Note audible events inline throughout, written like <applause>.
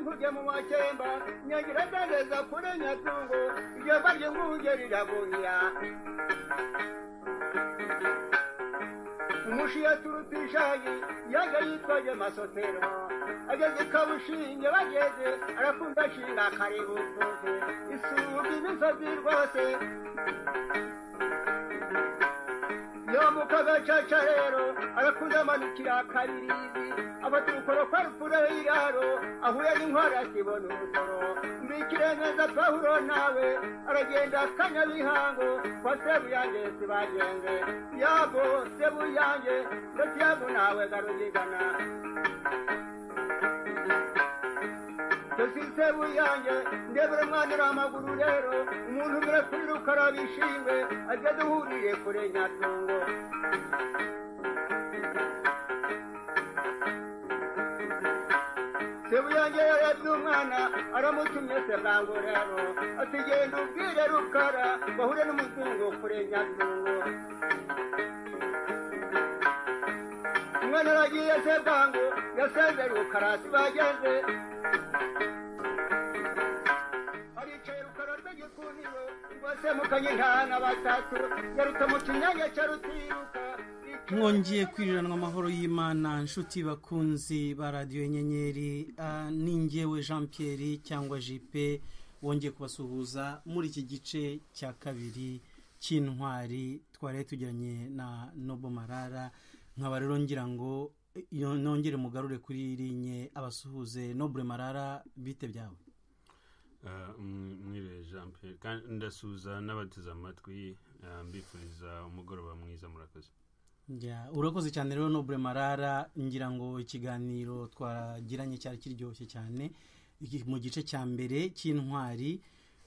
nkujye mu makemba nyagira ndageza kuri nyatungo iryo baryo ngunge riragunira umushi yaturutishayi yaje yitwaje masotero. Ageze kabushinge bageze arakunda ashinga kaributuze isuga imisozi rwose yomuka agacaca rero arakunda amanukira kabirizi abaturukoro kwa rupfura y'iraro ahuye n'inkwara akibona urusoro mbikire neza pawulo nawe aragenda akanyabihango kwa sebuyange sibagenze yabo sebuyange ndetse yabo nawe garugigana. Dosize buyange ndebere mwanira amaguru rero umuntu umwe kuri rukara bishingwe ajya duhuriye kure nyatungo sebuyange yarebye umwana aramutumye se bwangu rero ati genda ubwire rukara bahure n'umuzungu kure nyatungo umwana aragiye se bwangu yasenze rukara sibageze mwongeye kwiriranwa amahoro y'imana nshuti bakunzi ba radiyo inyenyeri ah, ni ngewe jean pierre cyangwa jipe wongeye kubasuhuza muri iki gice cya kabiri cy'intwari twari tugiranye na nobo marara. Nkaba rero ngira ngo nongere mugarure kuri rinye abasuhuze nobure marara bite byawe? Ah, mw- mwiriwe jean kandi ndasuhuza n'abateze amatwi ah, mbifuriza umugoroba mwiza murakoze. Ya, urakoze cyane rero nobure marara. Ngira ngo ikiganiro twagiranye cyari kiryoshye cyane. Iki- mu gice cya mbere cy'intwari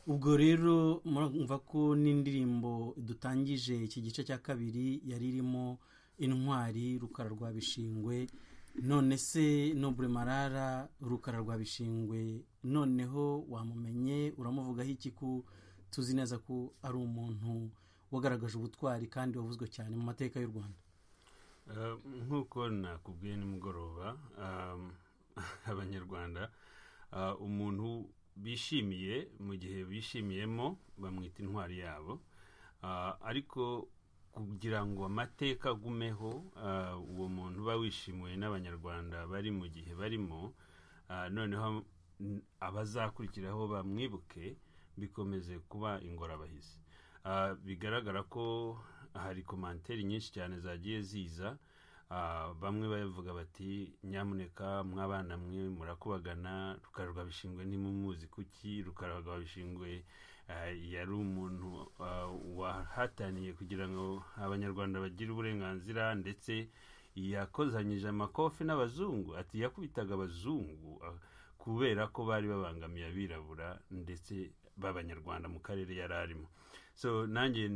ubwo rero murumva ko n'indirimbo dutangije iki gice cya kabiri yari irimo intwari rukara rwa bishingwe none se nobure marara rukara rwa bishingwe noneho wamumenye uramuvugaho iki ko tuzi neza ko ari umuntu wagaragaje ubutwari kandi wavuzwe cyane mu mateka y'u rwanda? Ah, nk'uko nakubwiye nimugoroba <laughs> abanyarwanda ah, umuntu bishimiye mu gihe bishimiyemo bamwita intwari yabo Ah, ariko kugira ngo amateka agumeho ah, uwo muntu uba wishimiwe n'abanyarwanda bari mu gihe barimo ah, noneho abazakurikiraho bamwibuke bikomeze kuba ingorabahizi. Ah, bigaragara ko hari komanteri nyinshi cyane zagiye ziza bamwe bavuga bati nyamuneka mwabana mwe murakubagana rukara rwa bishingwe ntimumuzi kuki rukara rwa bishingwe yari umuntu ah, wahataniye kugira ngo abanyarwanda bagire uburenganzira ndetse yakozanyije amakofi n'abazungu. Ati yakubitaga abazungu ah, kubera ko bari babangamiye abirabura ndetse b'abanyarwanda mu karere yari arimo. So nanjye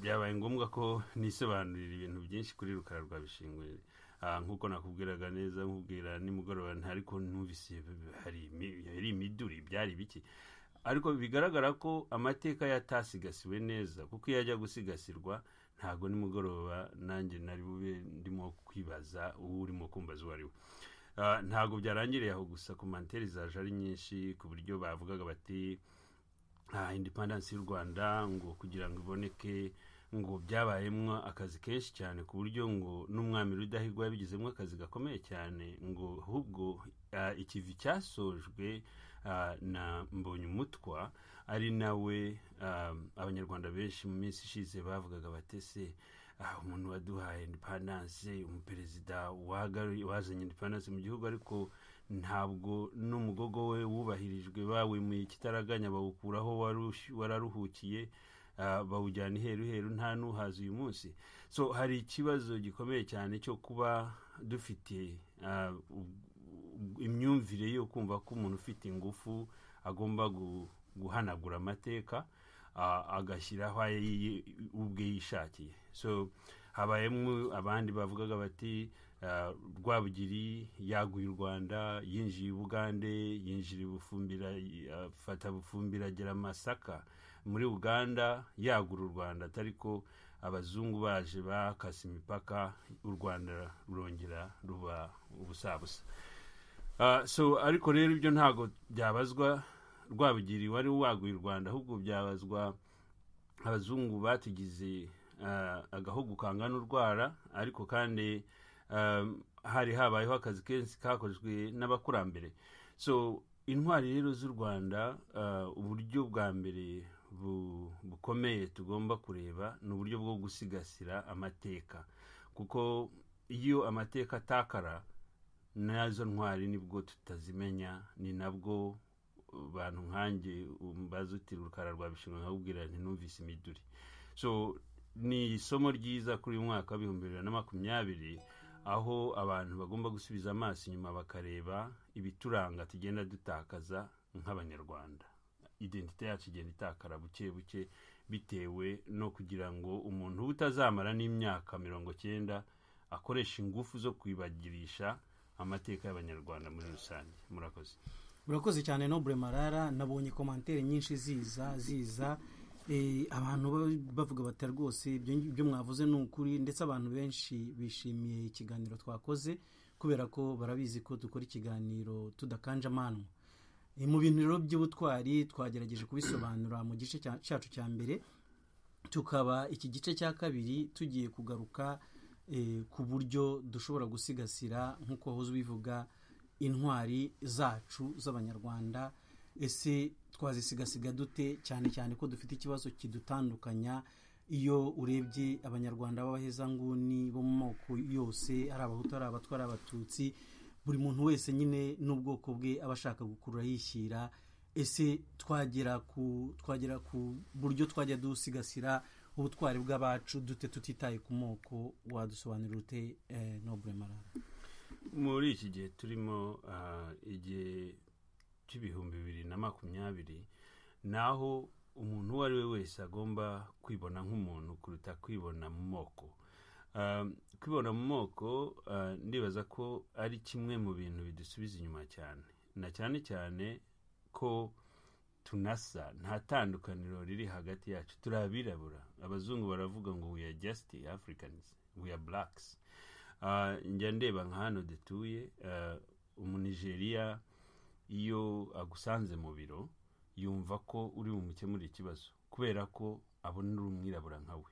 byabaye ngombwa ko nisobanurira ibintu byinshi kuri rukara rwa bishingwe. Ah, nk'uko nakubwiraga neza nkubwira nimugoroba ariko numvise hari imiduri byari biki ariko bigaragara ko amateka yatasigasiwe neza kuko iyo ajya gusigasirwa ntabwo nimugoroba nanjye nari bube ndimo kwibaza uwo urimo kumbaza uwo ari we Ah, ntabwo byarangiriye aho gusa komantere zaje ari nyinshi ku buryo bavugaga bati ah, independence y'u rwanda ngo kugira ngo iboneke ngo byabayemo akazi kenshi cyane ku buryo ngo n'umwami rudahigwa yabigizemo akazi gakomeye cyane ngo ahubwo ah, ikivi cyasojwe ah, na mbonyumutwa ari nawe ah, abanyarwanda benshi mu minsi ishize bavugaga batese ah, umuntu waduhaye independence umuperezida wazanye independence mu gihugu? Ariko ntabwo n'umugogo we wubahirijwe bawimuye ikitaraganya bawukuraho wararuhukiye ah, bawujyana iheru heru nta n'uhaza uyu munsi. So hari ikibazo gikomeye cyane cyo kuba dufite ah, u- u- imyumvire yo kumva ko umuntu ufite ingufu agomba gu- guhanagura amateka ah, agashyiraho ubwe yishakiye. So habayemo abandi bavugaga bati rwabugiri yaguye u rwanda yinjiye i bugande yinjira i bufumbira afata bufumbira agera masaka. Muri uganda yagura u rwanda atari ko abazungu baje bakase imipaka u rwanda rurongera ruba ubusabusa. So ariko rero ibyo ntabwo byabazwa rwabugiri wari waguye u rwanda ahubwo byabazwa abazungu batugize ah, agahugu kangana urwara ariko kandi um, hari habayeho akazi kenshi kakozwe n'abakurambere. So intwari rero z'u rwanda ah, uburyo bwa mbere bu- bukomeye tugomba kureba ni uburyo bwo gusigasira amateka. Kuko iyo amateka atakara na zo ntwari ni bwo tutazimenya ni nabwo bantu nkanjye umbaza uti rukara rwa bishinga nkabubwira nti numvise imiduri. So ni isomo ryiza kuri uyu mwaka w'ibihumbi bibiri na makumyabiri aho abantu bagomba gusubiza amaso inyuma bakareba ibituranga tugenda dutakaza nk'abanyarwanda. Identite yacu igenda itakara buke buke bitewe no kugira ngo umuntu utazamara n'imyaka mirongo cyenda akoresha ingufu zo kwibagirisha amateka y'abanyarwanda muri rusange. Murakoze. Urakoze cyane nobure marara. Nabonye komantere nyinshi ziza ziza. Eh, abantu ba- bavuga bati rwose ibyo mwavuze ni ukuri. Ndetse abantu benshi bishimiye ikiganiro twakoze kubera ko barabizi ko dukora ikiganiro tudakanje amanwa Eh, mu bintu rero by'ubutwari twagerageje kubisobanura mu gice cya- cyacu cya mbere. Tukaba iki gice cya kabiri tugiye kugaruka ku buryo dushobora gusigasira nk'uko wahoze ubivuga intwari zacu z'abanyarwanda ese twazisigasiga dute? Cyane cyane ko dufite ikibazo kidutandukanya. Iyo urebye abanyarwanda b'abahezanguni bo mu moko yose ari abahutu ari abatwa ari abatutsi buri muntu wese nyine n'ubwoko bwe aba ashaka gukurura yishyira. Ese twagera ku buryo twajya dusigasira ubutwari bw'abacu dute tutitaye ku moko wadusobanurira ute eh, nobure marara? Muri iki gihe turimo ah, igihe cy'ibihumbi bibiri na makumyabiri ni aho umuntu uwo ari we wese agomba kwibona nk'umuntu kuruta kwibona mu moko. Ah, kwibona mu moko ah, ndibaza ko ari kimwe mu bintu bidusubiza inyuma cyane. Na cyane cyane ko tunasa nta tandukaniro riri hagati yacu. Turi abirabura abazungu baravuga ngo we are just africans we are blacks. Ah, njya ndeba nka hano dutuye ah, umunigeriya iyo agusanze mu biro yumva ko uri bumukemurire ikibazo kubera ko abona uri umwirabura nka we.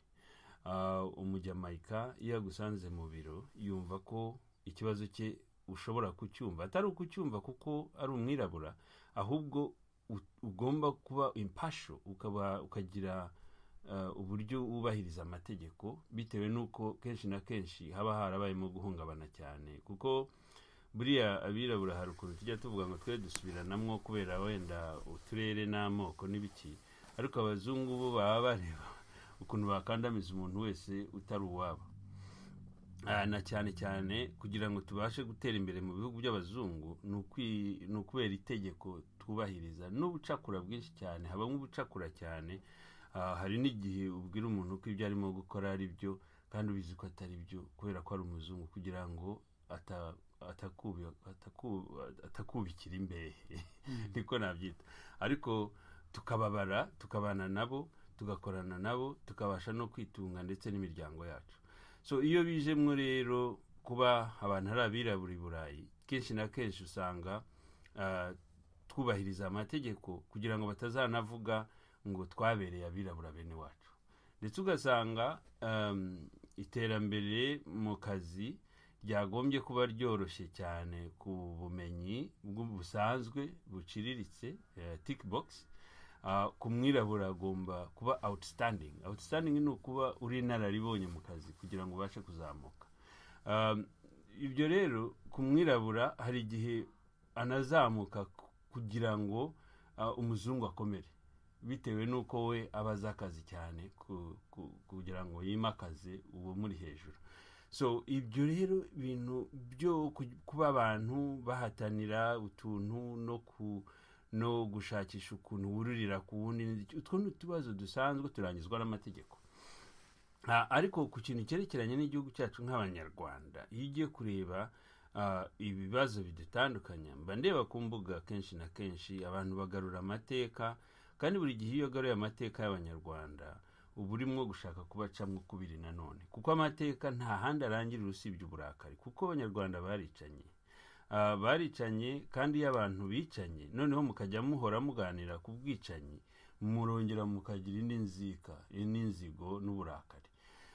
Ah, umujamayika iyo agusanze mu biro yumva ko ikibazo cye ushobora kucyumva. Atari ukucyumva kuko ari umwirabura ahubwo ugomba kuba impasho ukaba ukagira uh, uburyo wubahiriza amategeko bitewe n'uko kenshi na kenshi haba harabayemo guhungabana cyane. Kuko buriya abirabura hari ukuntu tujya tuvuga ngo twe dusubiranamwo kubera wenda uturere n'amoko n'ibiki ariko abazungu bo baba bareba ukuntu bakandamiza umuntu wese utari uwabo. Ah, na cyane cyane kugira ngo tubashe gutera imbere mu bihugu by'abazungu ni ukubera itegeko twubahiriza n'ubucakura bwinshi cyane habamo ubucakura cyane Ah, hari n'igihe ubwira umuntu ko ibyo arimo gukora ari byo kandi ubizi ko atari byo kubera ko ari umuzungu kugira ngo ata- atakubi- ataku- atakubikira imbehe <laughs> niko nabyita. Ariko tukababara tukabana nabo tugakorana nabo tukabasha no kwitunga ndetse n'imiryango yacu. So iyo bijemo rero kuba abantu ari abirabura i burayi kenshi na kenshi usanga ah, twubahiriza amategeko kugira ngo batazanavuga ngo twabereye abirabura bene wacu. Ndetse ugasanga um, iterambere mu kazi ryagombye kuba ryoroshye cyane ku bumenyi busanzwe buciriritse uh, tick box uh, ku mwirabura agomba kuba outstanding. Outstanding ni ukuba uri inararibonye mu kazi kugira ngo ubashe kuzamuka. Um, ibyo rero ku mwirabura hari igihe anazamuka kugira ngo uh, umuzungu akomere. Bitewe n'uko we aba azi akazi cyane ku- ku- kugira ngo yimakaze uwo muri hejuru. So ibyo rero ibintu byo ku- kuba abantu bahatanira utuntu no ku no gushakisha ukuntu wururira ku wundi utwo ni utubazo dusanzwe turangizwa n'amategeko. Ah, ariko ku kintu cyerekeranye n'igihugu cyacu nk'abanyarwanda iyo ugiye kureba ibibazo bidutandukanya. Mba ndeba ku mbuga kenshi na kenshi abantu bagarura amateka kandi buri gihe iyo ugaruye amateka y'abanyarwanda uba urimo gushaka kubacamo kubiri nanone kuko amateka nta handi arangirira usibye uburakari kuko abanyarwanda baricanye. Ah, baricanye kandi iyo abantu bicanye noneho mukajya muhora muganira ku bwicanyi murongera mukagira indi nzika indi nzigo n'uburakari.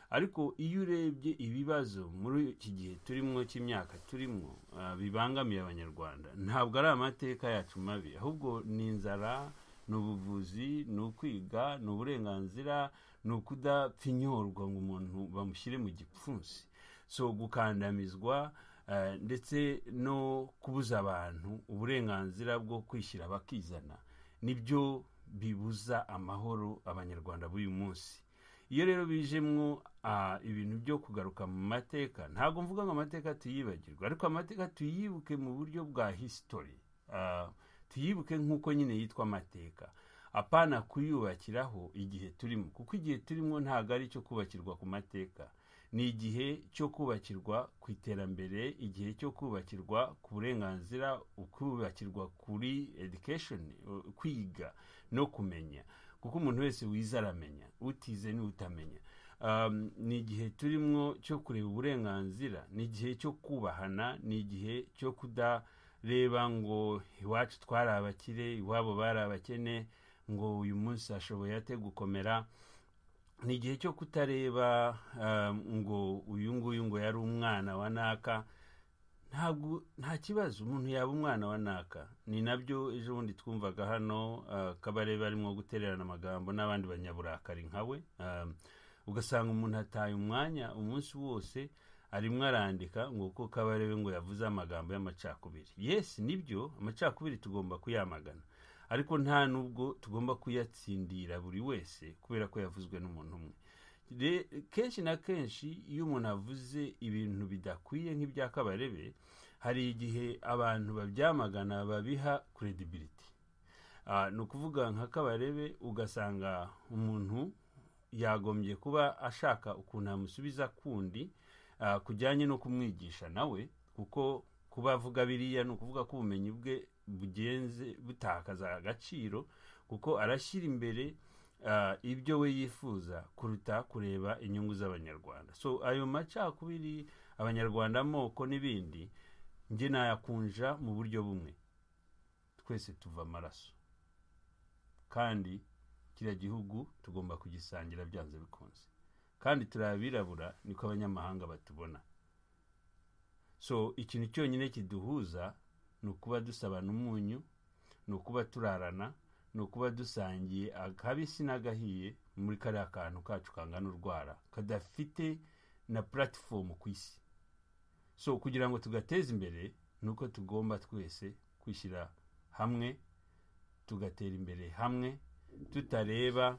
Ariko iyo urebye ibibazo muri iki gihe turimo cy'imyaka turimo ah, bibangamiye abanyarwanda ntabwo ari amateka yacu mabi. Ahubwo ni inzara ni ubuvuzi ni ukwiga ni uburenganzira ni ukudapfa inyorwa ngo umuntu bamushyire mu gipfunsi. So gukandamizwa eh, ndetse no kubuza abantu uburenganzira bwo kwishyira bakizana ni byo bibuza amahoro abanyarwanda b'uyu munsi. Iyo rero bijemwo ah, ibintu byo kugaruka mu mateka ntabwo mvuga ngo amateka tuyibagirwe ariko amateka tuyibuke mu buryo bwa history Ah, tuyibuke nk'uko nyine yitwa amateka. Apana kuyubakiraho igihe turimo kuko igihe turimo ntabwo ari icyo kubakirwa ku mateka. Ni igihe cyo kubakirwa ku iterambere igihe cyo kubakirwa ku burenganzira kubakirwa kuri uh, kwiga no kumenya. Kuko umuntu wese wize aramenya utize ni utamenya um, ni igihe turimo cyo kureba uburenganzira ni igihe cyo kubahana ni igihe cyo kudareba ngo iwacu twari abakire iwabo bari abakene ngo uyu munsi ashoboye ate gukomera. Ni igihe cyo kutareba um, ngo uyu nguyu ngo yari umwana wa naka nta kibazo umuntu yaba umwana wa naka. Ni na byo ejo bundi twumvaga hano uh, kabarebe arimo gutererana amagambo n'abandi banyaburakari nka we. Um, ugasanga umuntu ataye umwanya umunsi wose arimo arandika ngo uko kabarebe ngo yavuze amagambo y'amacakubiri. Yes ni byo amacakubiri tugomba kuyamagana. Ariko nta nubwo tugomba kuyatsindira buri wese kubera ko yavuzwe n'umuntu umwe. Kenshi na kenshi iyo umuntu avuze ibintu bidakwiye nk'ibya kabarebe hari igihe abantu babyamagana babiha credibility. Ah, ni ukuvuga nka kabarebe ugasanga umuntu yagombye kuba ashaka ukuntu amusubiza kundi ah, kujyanye no kumwigisha nawe kuko kuba avuga biriya ni ukuvuga ko ubumenyi bwe bugenze butakaza agaciro kuko arashyira imbere ibyo we yifuza kuruta kureba inyungu z'abanyarwanda. So ayo macakubiri abanyarwanda amoko n'ibindi njye nayakunja mu buryo bumwe. Twese tuva amaraso. Kandi kiriya gihugu tugomba kugisangira byanze bikunze. Kandi turi abirabura niko abanyamahanga batubona. So ikintu cyonyine kiduhuza ni ukuba dusabana umunyu ni ukuba turarana ni ukuba dusangiye akabisi n'agahiye muri kariya kantu kacu kangana urwara kadafite na puratifomu ku isi. So kugira ngo tugateze imbere ni uko tugomba twese kwishyira hamwe tugatera imbere hamwe tutareba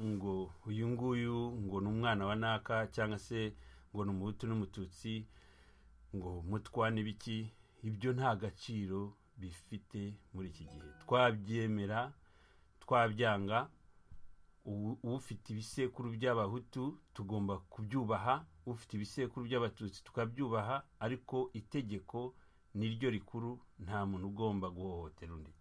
ngo uyu nguyu ngo ni umwana wa naka cyangwa se ngo ni umuhutu n'umututsi ngo mutwa n'ibiki ibyo nta gaciro bifite muri iki gihe. Twabyemera twabyanga ufite ibisekuru by'abahutu tugomba kubyubaha ufite ibisekuru by'abatutsi tukabyubaha ariko itegeko niryo rikuru nta muntu ugomba guhohotera undi.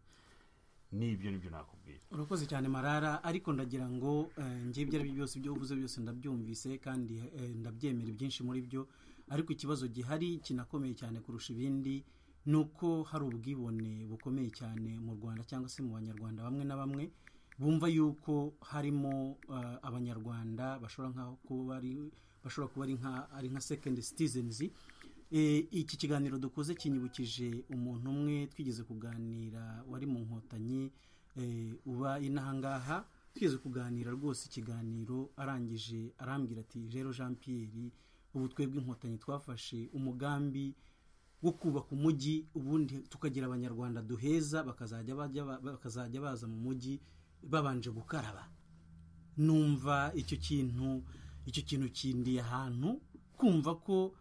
N'ibyo ni byo nakubwira urakoze cyane marara. Ariko ndagira ngo eh, njye ibyo ari byo byose ibyo uvuze byose ndabyumvise kandi eh, ndabyemera ibyinshi muri byo. Ariko ikibazo gihari kinakomeye cyane kurusha ibindi. Ni uko hari ubwibone bukomeye cyane mu rwanda cyangwa se mu banyarwanda bamwe na bamwe bumva yuko harimo eh, abanyarwanda bashobora kuba ari nka second citizens. Eh, iki kiganiro dukoze kinyibukije umuntu umwe twigeze kuganira wari mu nkotanyi eh, uba inahangaha. Twigeze kuganira rwose ikiganiro arangije arambwira ati rero jean pierre ubu twebwe inkotanyi twafashe umugambi wo kubaka umujyi ubundi tukagira abanyarwanda duheza bakazajya baza mu mujyi babanje gukaraba. Numva icyo kintu icyo kintu kindiye ahantu kumva ko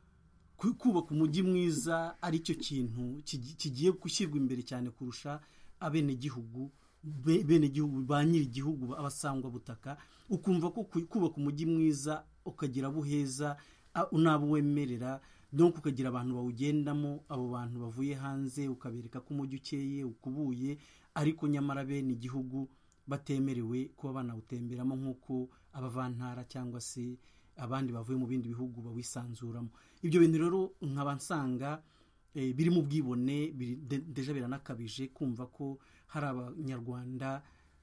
ku- kubaka umujyi mwiza ari cyo kintu kigi- kigiye gushyirwa imbere cyane kurusha abenegihugu be- benegihugu ba nyir'igihugu abasangwa butaka ukumva ko ku- kubaka umujyi mwiza ukagira abo uheza wemerera donc ukagira abantu bawugendamo abo bantu bavuye hanze ukabereka ko umujyi ukeye ukubuye ariko nyamara bene igihugu batemerewe kuba banawutemberamo nk'uko abavantara cyangwa se abandi bavuye mu bindi bihugu bawisanzuramo. Ibyo bintu rero nkaba nsanga eh, biri mu bwibone deja biranakabije kumva ko hari abanyarwanda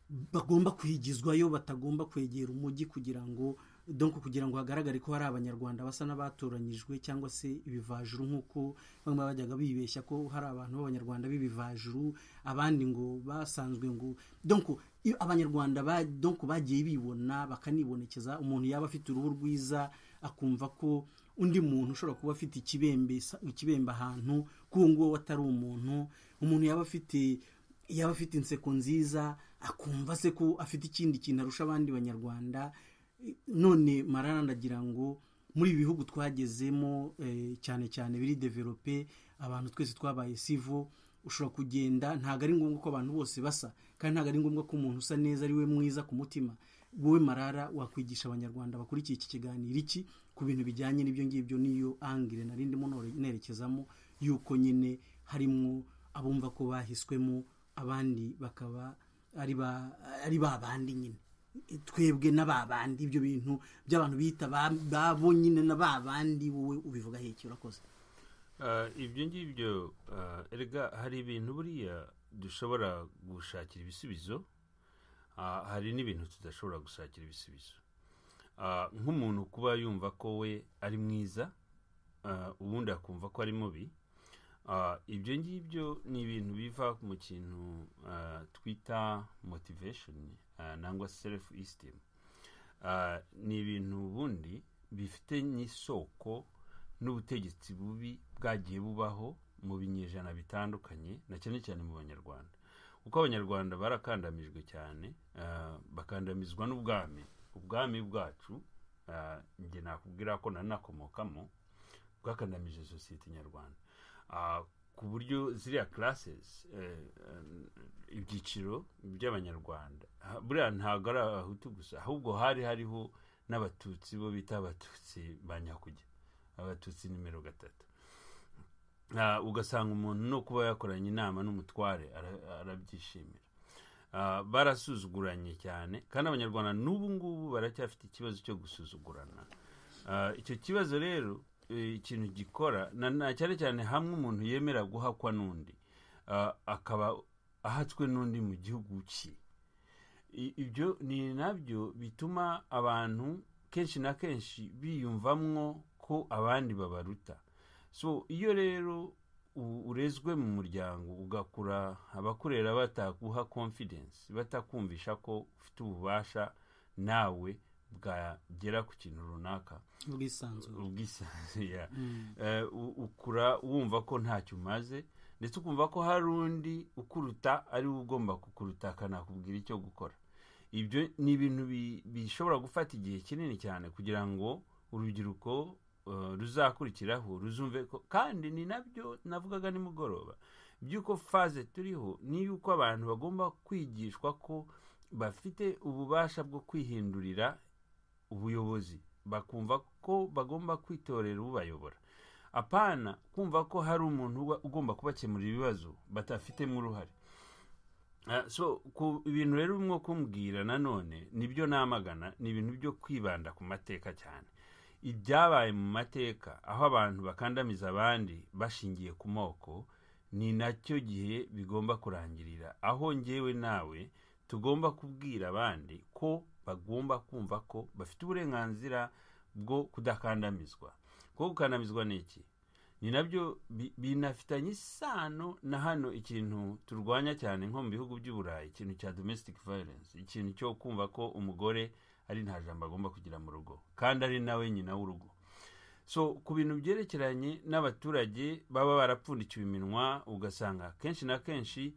bagomba kwigizwayo batagomba kwegera umujyi kugira ngo donc kugira ngo hagaragare ko hari abanyarwanda basa n'abatoranyijwe cyangwa se ibivajuru nk'uko bamwe bajyaga bibeshya ko hari abantu b'abanyarwanda b'ibivajuru abandi ngo basanzwe ngo donc iyo abanyarwanda ba, donc bagiye bibona bakanibonekeza umuntu yaba afite uruhu rwiza akumva ko undi muntu ushobora kuba afite ikibembe ikibembe ahantu ko uwo nguwo atari umuntu umuntu yaba afite yaba afite inseko nziza akumva se ko afite ikindi kintu arusha abandi banyarwanda none marara ndagira ngo muri ibi bihugu twagezemo eh, cyane cyane biri develope abantu twese twabaye sivo ushobora kugenda ntabwo ari ngombwa ko abantu bose basa kandi ntabwo ari ngombwa ko umuntu usa neza ari we mwiza ku mutima. Wowe marara wakwigisha abanyarwanda bakurikiye iki kiganiro iki? Ku bintu bijyanye n'ibyo ngibyo n'iyo angire nari ndimo nerekezamo yuko nyine harimo abumva ko bahiswemo abandi bakaba ari ba bandi nyine. Twebwe na ba bandi ibyo bintu by'abantu bita ba bo nyine na ba bandi wowe ubivuga heki urakoze? Ah, ibyo ngibyo ah, erega hari ibintu buriya dushobora gushakira ibisubizo ah, hari n'ibintu tudashobora gushakira ibisubizo. Ah, nk'umuntu kuba yumva ko we ari mwiza ah, ubundi akumva ko ari mubi ibyo ngibyo ni ibintu biva mu kintu ah, twita motivation ah, nangwa self esteem Ah, ni ibintu ubundi bifite n'isoko n'ubutegetsi bubi bwagiye bubaho mu binyejana bitandukanye na cyane cyane mu banyarwanda. Kuko abanyarwanda barakandamijwe cyane ah, bakandamizwa n'ubwami. Ubwami bwacu ah, njye nakubwira ko nanakomokamo bwakandamije sosiyete nyarwanda. Ah, ku buryo ziriya classes eh, eh, ibyiciro by'abanyarwanda. Buriya ntabwo ari abahutu gusa ahubwo hari hariho n'abatutsi bo bita abatutsi ba nyakujya abatutsi nimero gatatu. Ah, ugasanga umuntu no kuba yakoranye inama n'umutware ara- arabyishimira. Ah, barasuzuguranye cyane kandi abanyarwanda n'ubu ngubu baracyafite ikibazo cyo gusuzugurana. Ah, icyo kibazo rero ikintu gikora cyane cyane hamwe umuntu yemera guhakwa n'undi ah, akaba ahatswe n'undi mu gihugu cye ibyo ni na byo bituma abantu kenshi na kenshi biyumvamwo ko abandi babaruta. So iyo rero urezwe mu muryango ugakura abakurera bataguha confidence batakumvisha ko ufite ububasha nawe bwagera ku kintu runaka. Ubwisanzure. Ubwisanzure ya. Eh, ukura wumva ko ntacyo umaze ndetse ukumva ko hari undi ukuruta ari we ugomba kukuruta akanakubwira icyo gukora. Ibyo ni ibintu bi- bishobora gufata igihe kinini cyane kugira ngo urubyiruko eh, ruzakurikiraho ruzumve ko kandi ni na byo navugaga nimugoroba. By'uko faze turiho ni yuko abantu bagomba kwigishwa ko bafite ububasha bwo kwihindurira ubuyobozi. Bakumva ko bagomba kwitorera ubayobora apana kumva ko hari umuntu ugomba kubakemurira ibibazo batafitemo uruhare. Ah, so ku ibintu rero urimo kumbwira nanone ni byo namagana ni ibintu byo kwibanda ku mateka cyane. Ibyabaye mu mateka aho abantu bakandamiza abandi bashingiye ku moko ni na cyo gihe bigomba kurangirira. Aho ngewe nawe tugomba kubwira abandi ko bagomba kumva ko bafite uburenganzira bwo kudakandamizwa. Kuko gukandamizwa ni iki? Ni na byo bi- binafitanye isano na hano ikintu turwanya cyane nko mu bihugu by'uburayi ikintu cya domestic violence ikintu cyo kumva ko umugore ari nta jambo agomba kugira mu rugo kandi ari nawe nyina w'urugo. So ku bintu byerekeranye n'abaturage baba barapfundikiwe iminwa ugasanga kenshi na kenshi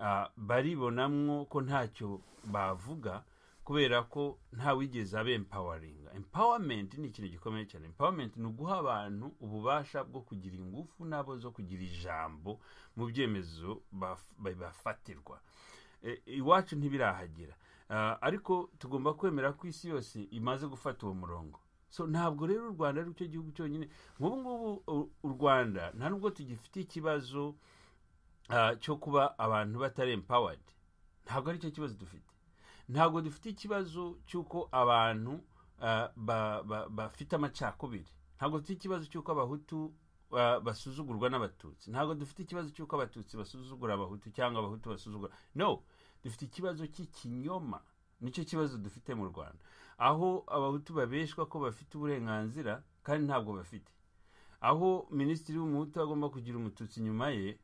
ah, baribonamwo ko ntacyo bavuga kubera ko nta wigeze abe empawaringa empowerment ni ikintu gikomeye cyane. Empowerment ni uguha abantu ububasha bwo kugira ingufu nabo zo kugira ijambo mu byemezo baf- bafatirwa. E, iwacu ntibirahagera. Ah, ariko tugomba kwemera ko isi yose imaze gufata uwo murongo. So ntabwo rero u rwanda ari cyo gihugu cyonyine. Nk'ubu ngubu u- rwanda nta nubwo tugifite ikibazo cyo kuba abantu batari empowered. Ntabwo ari cyo kibazo dufite. Ntabwo dufite ikibazo cy'uko abantu ba- ba- bafite amacakubiri. Ntabwo dufite ikibazo cy'uko abahutu uh, basuzugurwa n'abatutsi. Ntabwo dufite ikibazo cy'uko abatutsi basuzugura abahutu cyangwa abahutu basuzugura. No dufite ikibazo cy'ikinyoma. Nicyo kibazo dufite mu rwanda. Aho abahutu babeshwa ko bafite uburenganzira kandi ntabwo bafite. Aho minisitiri w'umuhutu agomba kugira umututsi inyuma ye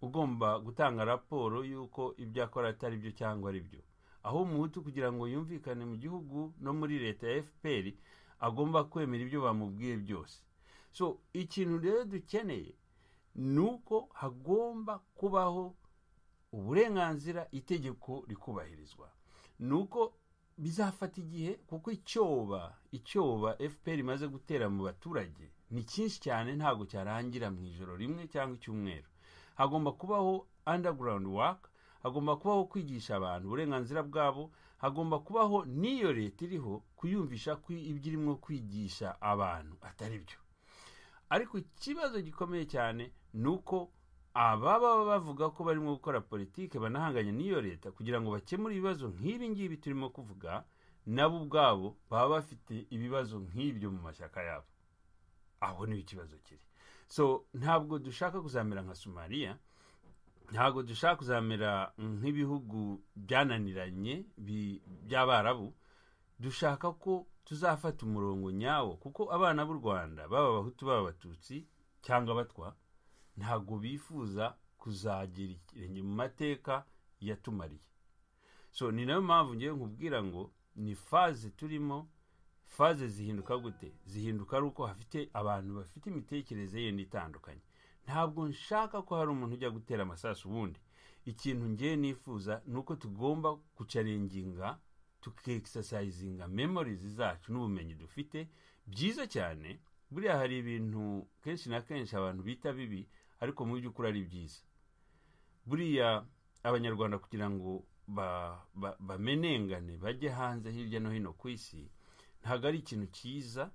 ugomba gutanga raporo y'uko ibyo akora atari byo cyangwa ari byo. Aho umuhutu kugira ngo yumvikane mu gihugu no muri leta ya fpr agomba kwemera ibyo bamubwiye byose. So ikintu rero dukeneye ni uko hagomba kubaho uburenganzira itegeko rikubahirizwa. Ni uko bizafata igihe kuko icyoba icyoba fpr imaze gutera mu baturage ni cyinshi cyane ntabwo cyarangira mu ijoro rimwe cyangwa icyumweru. Hagomba kubaho underground work hagomba kubaho kwigisha abantu uburenganzira bwabo hagomba kubaho n'iyo leta iriho kuyumvisha ko ibyo irimo kwigisha abantu atari byo. Ariko ikibazo gikomeye cyane ni uko ababa bavuga ko barimo gukora politiki banahanganye n'iyo leta kugira ngo bakemure ibibazo nk'ibi ngibi turimo kuvuga nabo ubwabo baba bafite ibibazo nk'ibyo mu mashyaka yabo. Aho ni ho ikibazo kiri. So ntabwo dushaka kuzamera nka somaliya ntabwo dushaka kuzamera nk'ibihugu byananiranye by'abarabu dushaka ko tuzafata umurongo nyawo kuko abana b'u rwanda baba abahutu baba abatutsi cyangwa abatwa ntabwo bifuza kuzagira ikirenge mu mateka yatumariye. So ni na yo mpamvu ngewe nkubwira ngo ni faze turimo faze zihinduka gute? Zihinduka ari uko hafite abantu bafite imitekerereze yenda itandukanye ntabwo nshaka ko hari umuntu ujya gutera amasasu ubundi. Ikintu ngewe nifuza ni uko tugomba kucarenginga tukekisasayizinga memorizi zacu n'ubumenyi dufite. Byiza cyane buriya hari ibintu kenshi na kenshi abantu bita bibi ariko mu by'ukuri ari byiza. Buriya abanyarwanda kugira ngo bamenengane bajye hanze hirya no hino ku isi ntabwo ari ikintu cyiza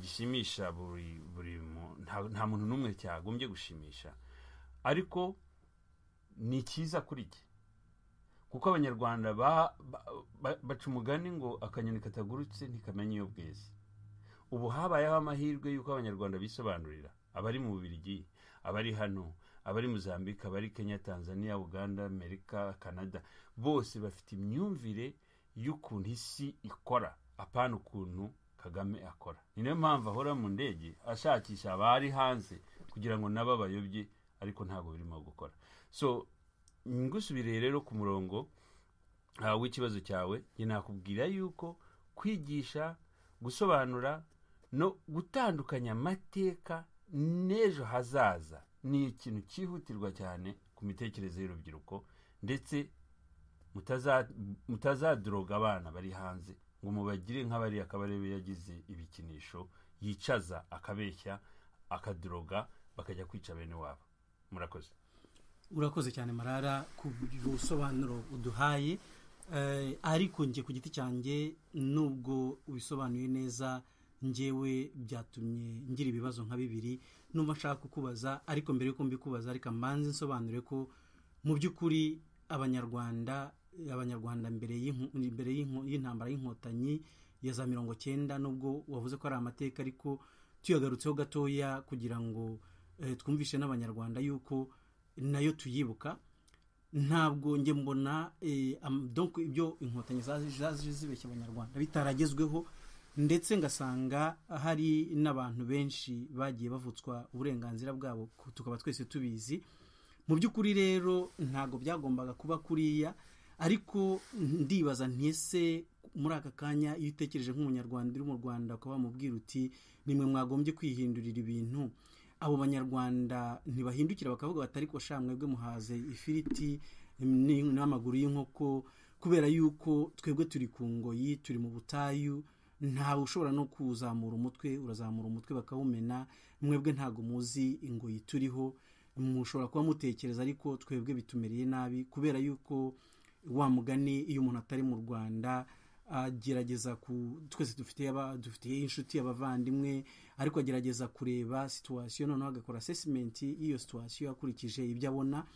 gishimisha buri buri nta muntu n'umwe cyagombye gushimisha ariko ni cyiza kuri cye kuko abanyarwanda baca umugani ngo akanyoni katagurutse ntikamenya iyo bweze ubu habayeho amahirwe y'uko abanyarwanda bisobanurira abari mu bubirigi abari hano abari muzambika abari kenya tanzania uganda amerika canada bose bafite imyumvire y'ukuntu isi ikora apana ukuntu kagame akora. Ni na yo mpamvu ahora mu ndege ashakisha abari hanze kugira ngo nabo abayobye ariko ntabwo birimo gukora. So ngusubiriye rero ku murongo w'ikibazo cyawe njye nakubwira yuko kwigisha gusobanura no gutandukanya amateka n'ejo hazaza ni ikintu cyihutirwa cyane ku mitekerereze y'urubyiruko ndetse mutazadoroga abana bari hanze. Ngo mubagire nk'abariya akabarebe yagize ibikinisho yicaza akabeshya akadoroga bakajya kwica bene wabo. Murakoze. Urakoze cyane marara ku busobanuro uduhaye. Ariko njye ku giti cyanjye nubwo ubisobanuye neza ngewe byatumye ngira ibibazo nka bibiri. Numva nshaka kukubaza ariko mbere y'uko mbikubaza reka mbanze nsobanure ko mu by'ukuri abanyarwanda abanyarwanda mbere y'intambara y'inkotanyi ya za mirongo cyenda nubwo wavuze ko ari amateka ariko tuyagarutseho gatoya kugira ngo twumvishe n'abanyarwanda yuko na yo tuyibuka. Ntabwo njye mbona ibyo inkotanyi zaje zibeshya abanyarwanda bitaragezweho ndetse ngasanga hari n'abantu benshi bagiye bavutswa uburenganzira bwabo tukaba twese tubizi. Mu by'ukuri rero ntabwo byagombaga kuba kuriya ariko ndibaza ntese muri aka kanya iyo utekereje nk'umunyarwanda uri mu rwanda ukaba wamubwira uti nimwe mwagombye kwihindurira ibintu? Abo banyarwanda ntibahindukira bakavuga bati ariko mwebwe muhaze ifiriti n'amaguru y'inkoko kubera yuko twebwe turi ku ngoyi turi mu butayu ntawe ushobora no kuzamura umutwe urazamura umutwe bakawumena mwebwe ntabwo muzi ingoyi turiho mushobora kuba mutekereza ariko twebwe bitumereye nabi kubera yuko wa mugani iyo umuntu atari mu rwanda agerageza ku twese dufitiye inshuti abavandimwe ariko agerageza kureba situwasiyo noneho agakora asesimenti y'iyo situwasiyo akurikije ibyo abona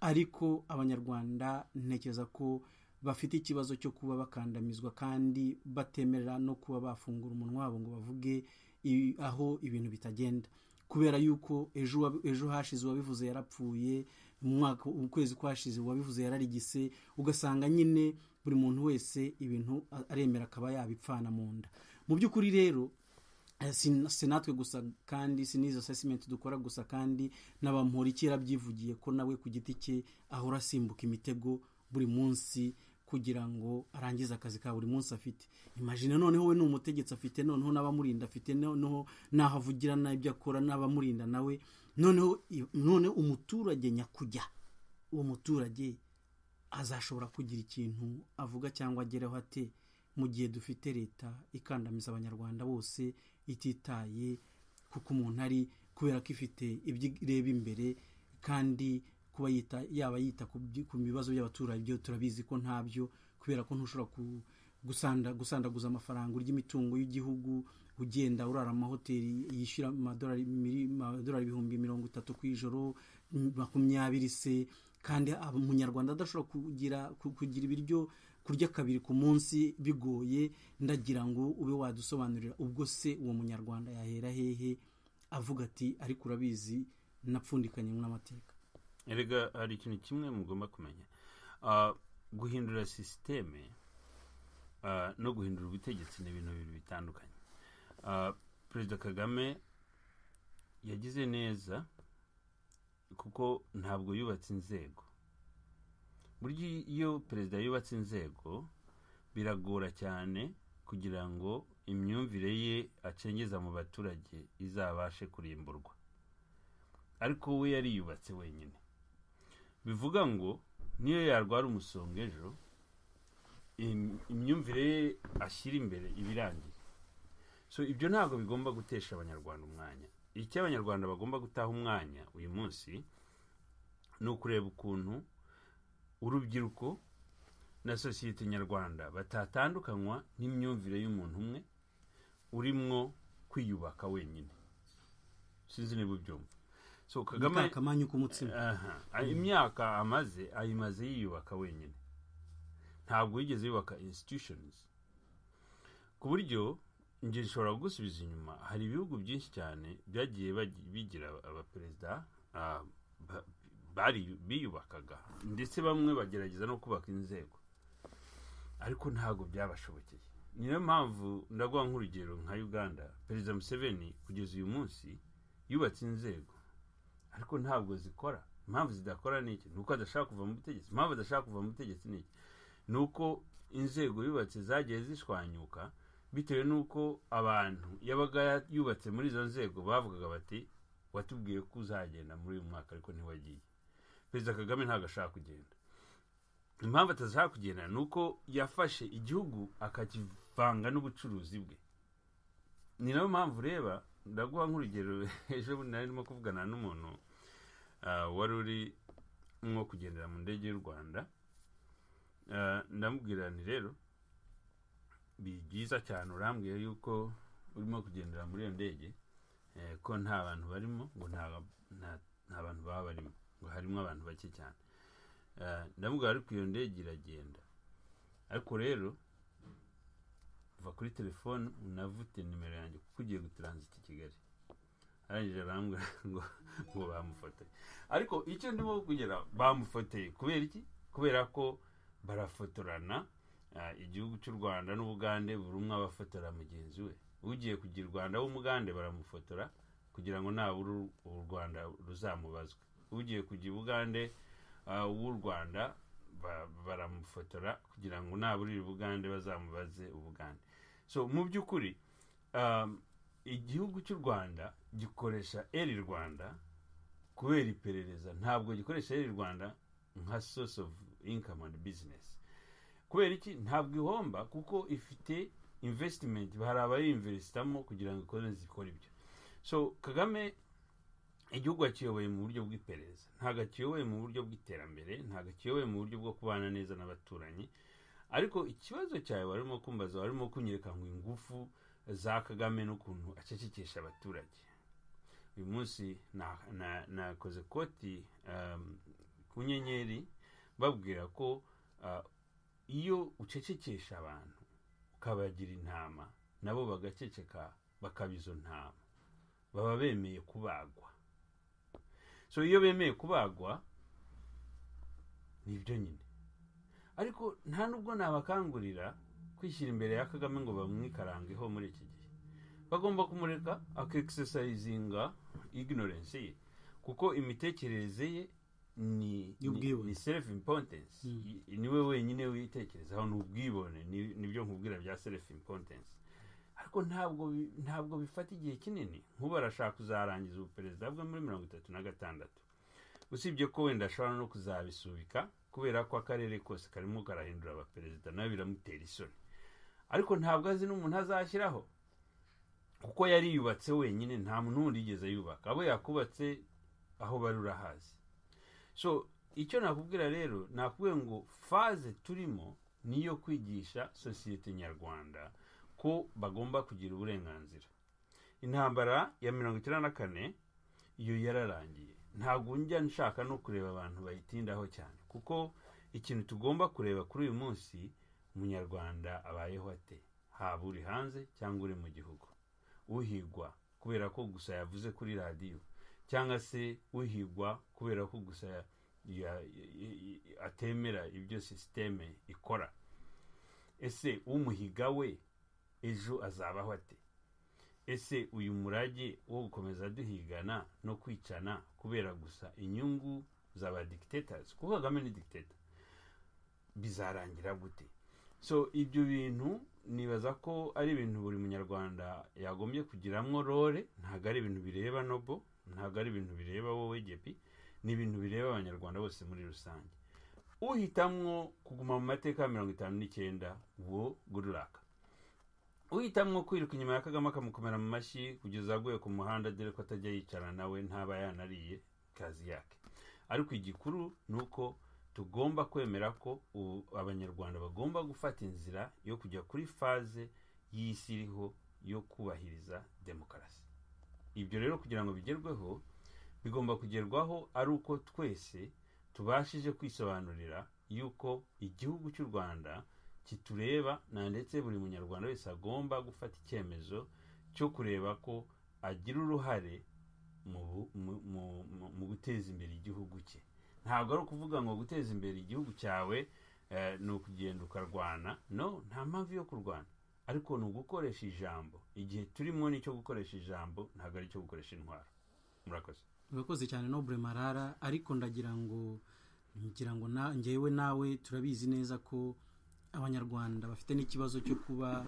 ariko abanyarwanda ntekereza ko bafite ikibazo cyo kuba bakandamizwa kandi batemerera no kuba bafungura umunwa wabo ngo bavuge aho ibintu bitagenda. Kubera yuko ejo hashize uwabivuze yarapfuye mu mwaka ukwezi kwashize uwabivuze yararigise ugasanga nyine buri muntu wese ibintu aremera akaba yabipfana mu nda. Mu by'ukuri rero Eh, si natwe gusa kandi si n'izo assessment dukora gusa kandi n'abamporiki yarabyivugiye ko nawe ku giti cye ahora asimbuka imitego buri munsi kugira ngo arangize akazi ka buri munsi afite. Imagine noneho we ni umutegetsi afite noneho n'abamurinda afite noneho n'aho avugira n'ibyo akora n'abamurinda nawe none umuturage nyakujya uwo muturage azashobora kugira ikintu avuga cyangwa ageraho ate mu gihe dufite leta ikandamiza abanyarwanda bose ititaye kuko umuntu ari kubera ko ifite ibyo ireba imbere kandi kuba yita yaba yita ku bibazo by'abaturage turabizi ko ntabyo kubera ko ntushobora gusandaguza amafaranga urya imitungo y'igihugu ugenda urara mu mahoteli yishyura amadolari ibihumbi mirongo itatu ku ijoro makumyabiri se. Kandi umunyarwanda adashobora kugira ku- kugira ibiryo kurya kabiri ku munsi bigoye ndagira ngo ube wadusobanurira. Ubwo se uwo munyarwanda yahera hehe? Avuga ati ariko urabizi napfundikanye n'amateka. Erega hari ikintu kimwe mugomba kumenya. Ah, guhindura sisiteme ah, no guhindura ubutegetsi ni ibintu bibiri bitandukanye. Perezida kagame yagize neza kuko ntabwo yubatse inzego. Burya iyo perezida yubatse inzego biragora cyane kugira ngo imyumvire ye acengeza mu baturage izabashe kurimburwa. Ariko we yariyubatse wenyine. Bivuga ngo niyo yarwara umusonga ejo im- imyumvire ye ashyira imbere iba irangiye so ibyo ntabwo bigomba gutesha abanyarwanda umwanya. Icyo abanyarwanda bagomba gutaha umwanya uyu munsi ni ukureba ukuntu urubyiruko na sosiyete nyarwanda batatandukanywa n'imyumvire y'umuntu umwe urimwo kwiyubaka wenyine. Sinzi niba ubyumva. So kagame akamanyu k'umutsima imyaka amaze ayimaze yiyubaka wenyine. Ntabwo yigeze yubaka institutions. Ku buryo njye nshobora kugusubiza inyuma hari ibihugu byinshi cyane byagiye bigira abaperezida biyubakaga ndetse bamwe bagerageza no kubaka inzego. Ariko ntabwo byabashobokeye. Niyo mpamvu ndaguha nk'urugero nka uganda. Perezida museveni kugeza uyu munsi yubatse inzego. Ariko ntabwo zikora. Impamvu zidakora ni iki? Ni uko adashaka kuva mu butegetsi. Impamvu adashaka kuva mu butegetsi ni iki? Ni uko inzego yubatse zagiye zishwanyuka bitewe n'uko abantu yabaga yubatse muri izo nzego bavugaga bati watubwiye ko uzagenda muri uyu mwaka ariko ntiwagiye. Perezida kagame ntabwo ashaka kugenda. Impamvu atashaka kugenda ni uko yafashe igihugu akakivanga n'ubucuruzi bwe. Ni na yo mpamvu ureba ndaguha nk'urugero <laughs> ejo bundi nari ndimo kuvugana n'umuntu ah, wari uri nko kugendera mu ndege y'u rwanda. Ah, ndamubwira nti rero bi byiza cyane urambwiye yuko urimo kugendera muri iyo ndege eh, ko nta bantu barimo ngo nta bantu baba barimo ngo harimo abantu bake cyane. Ah, ndamubwira ariko iyo ndege iragenda. Ariko rero va kuri telefone unavute nimero yanjye kuko ugiye gutaransita i kigali. Arangije arambwira <laughs> ngo bamufotoye ariko icyo ndimo kugera bamufotoye kubera iki? Kubera ko barafotorana igihugu cy'u rwanda n'ubugande buri umwe aba afotora mugenzi we. Ugiye kugira u rwanda w'umugande baramufotora kugira ngo nabura u rwanda ruzamubazwe. Ugiye kujya ubugande ah, w'u rwanda ba- baramufotora kugira ngo naburire ubugande bazamubaze ubugande so mu by'ukuri um, igihugu cy'u rwanda gikoresha eri rwanda kubera iperereza. Ntabwo gikoresha eri rwanda nka source of income and business. Kubera iki? Ntabwo ihomba kuko ifite investment. Hari abayinvestamo kugira ngo ikore zikora ibyo. So kagame igihugu akiyoboye mu buryo bw'iperereza. Ntabwo akiyoboye mu buryo bw'iterambere ntabwo akiyoboye mu buryo bwo kubana neza n'abaturanyi. Ariko ikibazo cyawe warimo kumbaza warimo kunyereka ngo ingufu za kagame n'ukuntu acecekesha abaturage. Uyu munsi na- na- nakoze koti um, ku nyenyeri babwira ko uh, iyo ucecekesha abantu ukabagira intama nabo bagaceceka bakaba izo ntama. Baba bemeye kubagwa. So iyo bemeye kubagwa ni byo nyine. Ariko nta nubwo nabakangurira kwishyira imbere ya kagame ngo bamwikarangeho muri iki gihe. Bagomba kumureka akegisesayizinga ignorance ye kuko imitekerereze ye ni ni self importance. Niwe wenyine witekerezaho ni ubwibone ni- ni byo nkubwira bya self importance. Ariko ntabwo ntabwo bifata igihe kinini. Nk'ubu arashaka kuzarangiza ubuperezida bwe muri mirongo itatu na gatandatu. Usibye ko wenda ashobora no kuzabisubika kubera ko akarere kose karimo karahindura abaperezida nawe biramutera isoni. Ariko ntabwo azi n'umuntu azashyiraho. Kuko yari yubatse wenyine nta muntu wundi yigeze yubaka. Abo yakubatse aho bari urahazi. So icyo nakubwira rero nakubwiye ngo faze turimo niyo kwigisha sosiyete nyarwanda ko bagomba kugira uburenganzira. Intambara ya mirongo icyenda na kane iyo yararangiye. Ntabwo njya nshaka no kureba abantu bayitindaho cyane kuko ikintu tugomba kureba kuri uyu munsi umunyarwanda abayeho ate? Haba uri hanze cyangwa uri mu gihugu? Uhigwa kubera ko gusa yavuze kuri radiyo cyangwa se uhigwa kubera ko gusa atemera ibyo sisiteme ikora. Ese umuhiga we ejo azabaho ate? Ese uyu murage wo gukomeza duhigana no kwicana kubera gusa inyungu z'aba dictators? Kuko kagame ni dictator. Bizarangira gute? So ibyo bintu nibaza ko ari ibintu buri munyarwanda yagombye kugiramwo role ntabwo ari ibintu bireba nobo. Ntabwo ari ibintu bireba wowe gepi ni ibintu bireba abanyarwanda bose muri rusange. Uhitamwo kuguma mu mateka ya mirongo itanu n'icyenda wo gururaka uhitamwo kwiruka inyuma ya kagame akamukomera mu mashyi kugeza aguye ku muhanda dore ko atajya yicara nawe ntaba yanariye kazi yake. Ariko igikuru ni uko tugomba kwemera ko abanyarwanda bagomba gufata inzira yo kujya kuri faze y'isi iriho yo kubahiriza demokarasi. Ibyo rero kugira ngo bigerweho bigomba kugerwaho ari uko twese tubashije kwisobanurira yuko igihugu cy'u rwanda kitureba na ndetse buri munyarwanda wese agomba gufata icyemezo cyo kureba ko agira uruhare mu guteza imbere igihugu cye. Ntabwo ari ukuvuga ngo guteza imbere igihugu cyawe eh, ni ukugenda ukarwana. No nta mpamvu yo kurwana. Ariko ni ugukoresha ijambo. Igihe turimo ni cyo gukoresha ijambo ntabwo ari icyo gukoresha intwaro. Murakoze. Urakoze cyane nobure marara. Ariko ndagira ngo ngira ngo ngewe nawe turabizi neza ko abanyarwanda bafite n'ikibazo cyo kuba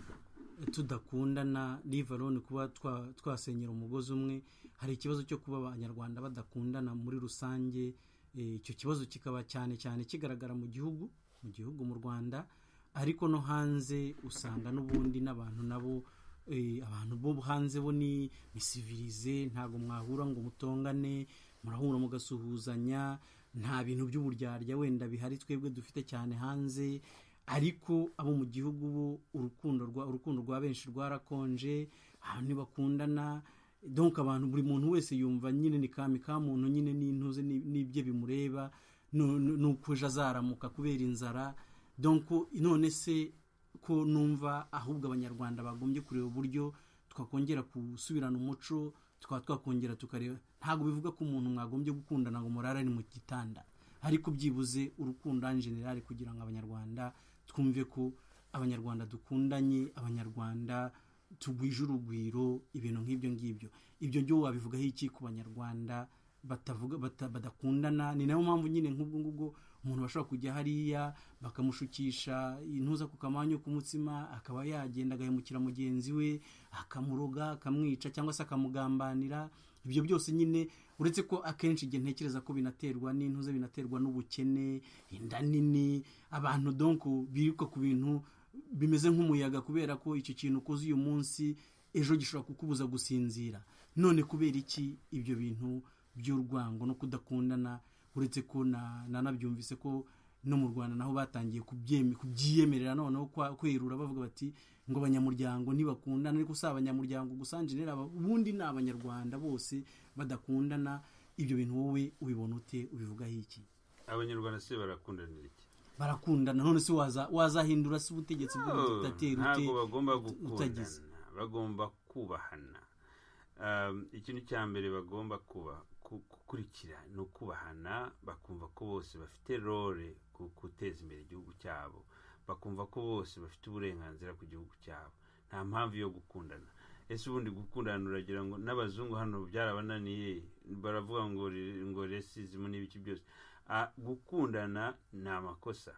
tudakundana livarone kuba twa- twasenyera umugozi umwe. Hari ikibazo cyo kuba abanyarwanda badakundana muri rusange. Eh, icyo kibazo kikaba cyane cyane kigaragara mu gihugu mu gihugu mu rwanda. Ariko no hanze usanga n'ubundi n'abantu nabo eh, abantu bo hanze bo ni misivirize ntabwo mwahura ngo mutongane murahura mugasuhuzanya nta bintu by'uburyarya wenda bihari twebwe dufite cyane hanze ariko abo mu gihugu bo urukundo rwa urukundo rwa benshi rwarakonje abantu ntibakundana donc abantu buri muntu wese yumva nyine ni kami ka muntu nyine n'intuze ni- n'ibye bimureba nuko ejo azaramuka kubera inzara donc none se ko numva ahubwo abanyarwanda bagombye kureba uburyo twakongera gusubirana umuco tukaba twakongera tukareba. Ntabwo bivuga ko umuntu mwagombye gukundana ngo murarane mu gitanda. Ariko byibuze urukundo en general kugira ngo abanyarwanda twumve ko abanyarwanda dukundanye abanyarwanda tugwije urugwiro ibintu nk'ibyo ngibyo. Ibyo byo wabivugaho iki ku banyarwanda badakundana? Ni na yo mpamvu nyine nk'ubwo ngubwo umuntu bashobora kujya hariya bakamushukisha intuza ku kamanyu k'umutsima akaba yagenda agahemukira mugenzi we akamuroga akamwica cyangwa se akamugambanira. Ibyo byose nyine uretse ko akenshi igihe ntekereza ko binaterwa n'intuze binaterwa n'ubukene inda nini abantu donc biruka ku bintu bimeze nk'umuyaga kubera ko icyo kintu ukoze uyu munsi ejo gishobora kukubuza gusinzira. None kubera iki ibyo bintu by'urwango no kudakundana uretse ko na- nanabyumvise ko no mu rwanda naho batangiye kubyiyemerera noneho kwerura bavuga bati ngo abanyamuryango ntibakundana ariko si abanyamuryango gusa njenera ubundi ni abanyarwanda bose badakundana ibyo bintu wowe ubibona ute ubivugaho iki? Abanyarwanda se barakundanira iki? Barakundana none se waza wazahindura se ubutegetsi bw'ubuditateri ute ntabwo bagomba gukundana bagomba kubahana. Um, ikintu cya mbere bagomba kuba ku- gukurikira ni ukubahana bakumva ko bose bafite role ku guteza imbere igihugu cyabo. Bakumva ko bose bafite uburenganzira ku gihugu cyabo. Nta mpamvu yo gukundana. Ese ubundi gukundana uragira ngo n'abazungu hano byarabananiye baravuga ngo ngo resizimu n'ibiki byose. Gukundana ni amakosa.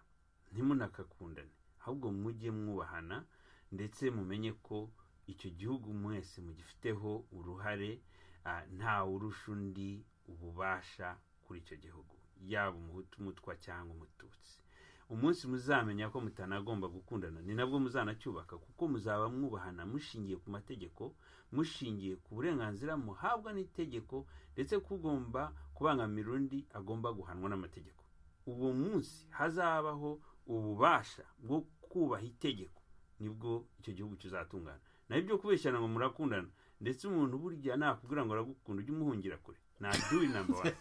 Ntimunakakundane. Ahubwo mujye mwubahana ndetse mumenye ko icyo gihugu mwese mugifiteho uruhare ah, ntawe urusha undi ububasha kuri icyo gihugu. Yaba umuhutu umutwa cyangwa umututsi. Umunsi muzamenya ko mutanagomba gukundana ni nabwo muzanacyubaka kuko muzaba mwubahana mushingiye ku mategeko mushingiye ku burenganzira muhabwa n'itegeko ndetse ko ugomba kubangamira undi agomba guhanwa n'amategeko. Uwo munsi hazabaho ububasha bwo kubaha itegeko. Nibwo icyo gihugu kizatungana. Naho ibyo kubeshyana ngo murakundana ndetse umuntu burya nakubwira ngo aragukunda ujye umuhungira kure. Naduwi namba wani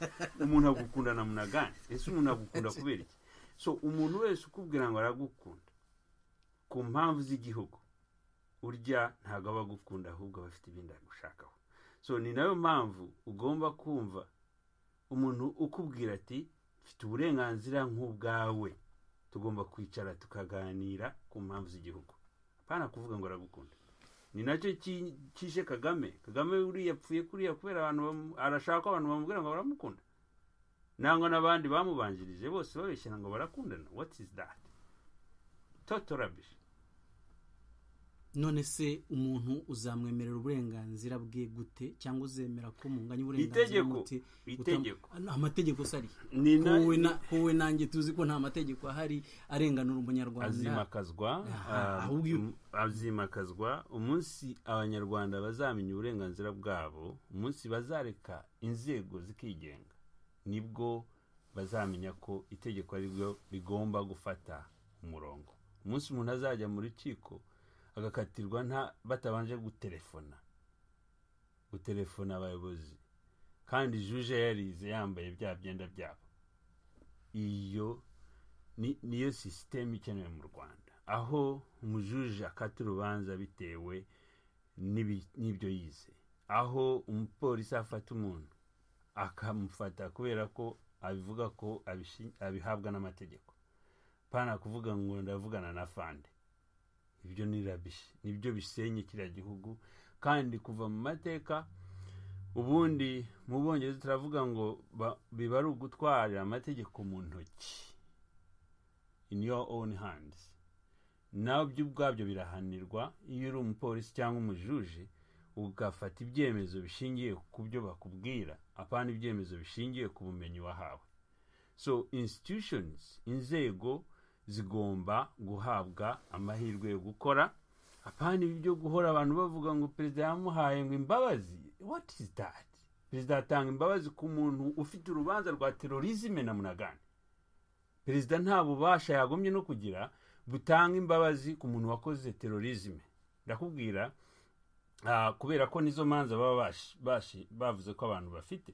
umuntu agukundana munagane ese umuntu agukunda kubera iki? So umuntu wese ukubwira ngo aragukunda ku mpamvu z'igihugu urya ntabwo aba agukunda ahubwo aba afite ibindi agushakaho. So ni na yo mpamvu ugomba kumva umuntu ukubwira ati mfite uburenganzira nk'ubwawe. Tugomba kwicara tukaganira ku mpamvu z'igihugu. Apana kuvuga ngo aragukunda. Ni na cyo kishe kagame. Kagame uriya yapfuye kuriya kubera abantu arashaka ko abantu bamubwira ngo baramukunda. Nangwa n'abandi bamubanjirije bose babeshyira ngo barakundana. What is that? Rubbish. None se umuntu uzamwemerera uburenganzira bwe gute cyangwa uzemera ko munganya uburenganzira muti Itegeko. Amategeko na- kowe nanjye tuzi ko nta mategeko ahari arenganura umunyarwanda? Azimakazwa ah, azimakazwa umunsi abanyarwanda bazamenya uburenganzira bwabo umunsi bazareka inzego zikigenga. Nibwo bazamenya ko itegeko ari ryo rigomba gufata umurongo. Umunsi umuntu azajya mu rukiko agakatirwa nta batabanje gutelefona gutelefona abayobozi. Kandi juje yarize yambaye bya byenda byabo. Iyo ni niyo sisiteme ikenewe mu rwanda. Aho umujuje akata urubanza bitewe n'ibyo yize. Aho umupolisi afata umuntu akamufata kubera ko abivuga ko abihabwa n'amategeko. Pana kuvuga ngo ndavugana na fande. Ibyo ni rabishi ni byo bisenye kiriya gihugu. Kandi kuva mu mateka ubundi mu bwongereza turavuga ngo ba- biba ari ugutwarira amategeko mu ntoki. In your own hands. Nabyo ubwabyo birahanirwa. Iyo uri umupolisi cyangwa umujuje ugafata ibyemezo bishingiye ku byo bakubwira apana ibyemezo bishingiye ku bumenyi wahawe. So institutions inzego zigomba guhabwa amahirwe yo gukora. Apana ibi byo guhora abantu bavuga ngo perezida yamuhaye ngo imbabazi. What is that? Perezida atanga imbabazi ku muntu ufite urubanza rwa terorizme na munagane perezida nta bubasha yagombye no kugira butanga imbabazi ku muntu wakoze terorizme ndakubwira ah, kubera ko nizo manza baba bavuze ko abantu bafite.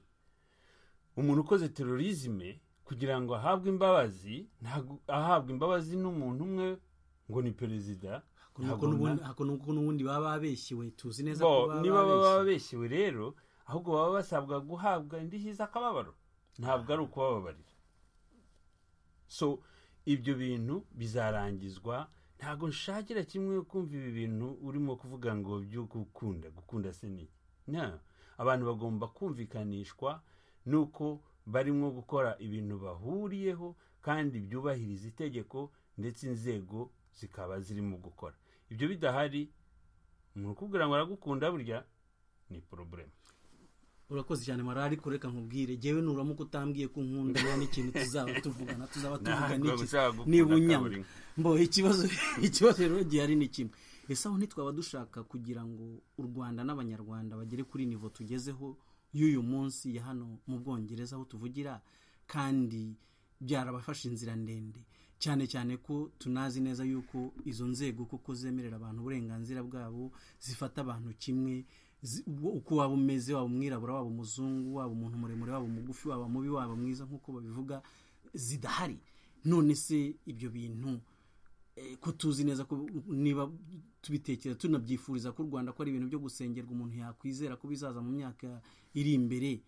Umuntu ukoze terorizme kugira ngo ahabwe imbabazi ahabwa imbabazi n'umuntu umwe ngo ni perezida. Nuko n'ubundi- baba babeshyewe tuzi neza ko baba babeshyewe rero ahubwo baba basabwa guhabwa indishyi z'akababaro. Ntabwo ari ukubababarira so ibyo bintu bizarangizwa. Ntabwo nshakira kimwe kumva ibi bintu urimo kuvuga ngo byo gukunda gukunda se ni. Abantu bagomba kumvikanishwa nuko barimo gukora ibintu bahuriyeho kandi byubahiriza itegeko ndetse inzego zikaba zirimo gukora. Ibyo bidahari umuntu ukubwira ngo aragukunda burya ni porobulemu urakoze cyane mara ariko reka nkubwire. Jyewe nuramuka utambwiye ko nkunda nta n'ikintu tuzaba tuvugana. Tuzaba tuvuga Ntabwo n'iki nshaka gukunda niba unyama mbo ikibazo ikibazo rero gihari ni kimwe. Ese aho ntitwaba dushaka kugira ngo u rwanda n'abanyarwanda bagere kuri nivo tugezeho? Y'uyu munsi ya hano mu bwongereza aho tuvugira kandi byarabafashe inzira ndende. Cyane cyane ko tunazi neza yuko izo nzego koko zemerera abantu uburenganzira bwabo zifata abantu kimwe uko waba umeze waba umwirabura waba umuzungu waba umuntu muremure waba umugufi waba mubi waba mwiza nk'uko babivuga zidahari. None se ibyo bintu eh, ko tuzi neza ko niba tubitekereza tunabyifuriza ko u rwanda ko ari ibintu byo gusengerwa umuntu yakwizera ko bizaza mu myaka iri imbere.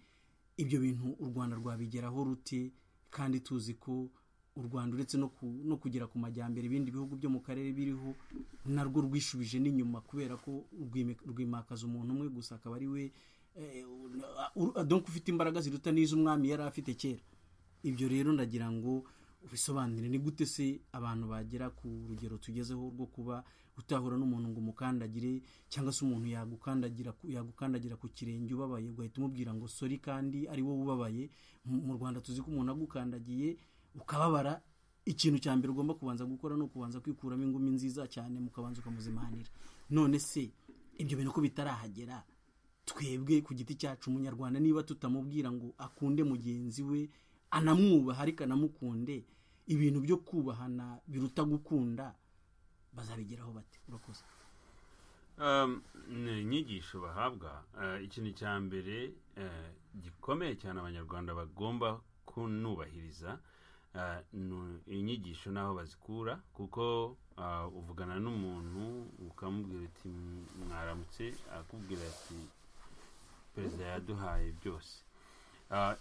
Ibyo bintu u rwanda rwabigeraho rute? Kandi tuzi ko u rwanda uretse no, ku, no kugera ku majyambere ibindi bihugu byo mu karere biriho narwo rwishubije n'inyuma kubera ko rwimakaza umuntu umwe gusa akaba ari we eh, ufite imbaraga ziruta n'iz'umwami yari afite kera. Ibyo rero ndagira ngo ubisobanure ni gute se abantu bagera ku rugero tugezeho rwo kuba utahura n'umuntu ngo umukandagire cyangwa se umuntu yagukandagira yagukandagira ku kirenge ubabaye ugahita umubwira ngo sori kandi ari wowe ubabaye. Mu rwanda tuzi ko umuntu agukandagiye ukababara ikintu cya mbere ugomba kubanza gukora ni ukubanza kwikuramo ingumi nziza cyane mukabanza ukamuzimanira. None se ibyo bintu ko bitarahagera twebwe ku giti cyacu umunyarwanda niba tutamubwira ngo akunde mugenzi we anamwubaha ariko anamukunde ibintu byo kubahana biruta gukunda bazabigeraho bate urakoze. Um, ni inyigisho bahabwa uh, ikintu cya mbere uh, gikomeye cyane abanyarwanda bagomba kunubahiriza uh, inyigisho n'aho bazikura kuko uvugana n'umuntu ukamubwira uti mwaramutse akubwira ati perezida yaduhaye byose.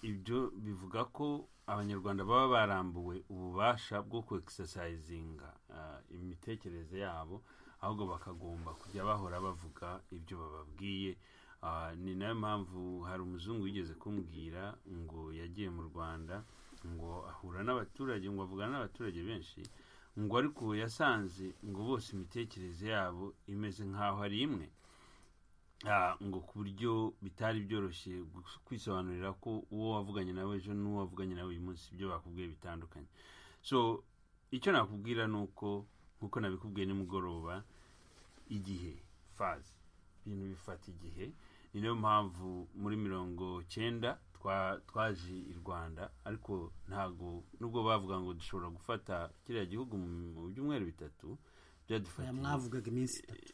Ibyo bivuga ko abanyarwanda baba barambuwe ububasha bwo kwexercisinga ah, imitekerereze yabo ahubwo bakagomba kujya bahora bavuga ibyo bababwiye. Ah, ni na yo mpamvu hari umuzungu wigeze kumbwira ngo yagiye mu rwanda ngo ahura n'abaturage ngo avugana n'abaturage benshi ngo ariko yasanze ngo bose imitekerereze yabo imeze nk'aho ari imwe. Ah, ngo ku buryo bitari byoroshye kwisobanurira ko uwo wavuganye nawe ejo n'uwo wavuganye nawe uyu munsi ibyo bakubwiye bitandukanye. So icyo nakubwira ni uko nk'uko nabikubwiye nimugoroba igihe fazi ibintu bifata igihe ni na yo mpamvu muri mirongo cyenda twa- twaje i rwanda ariko ntabwo nubwo bavuga ngo dushobora gufata kiriya gihugu mu byumweru bitatu mwavugaga iminsi itatu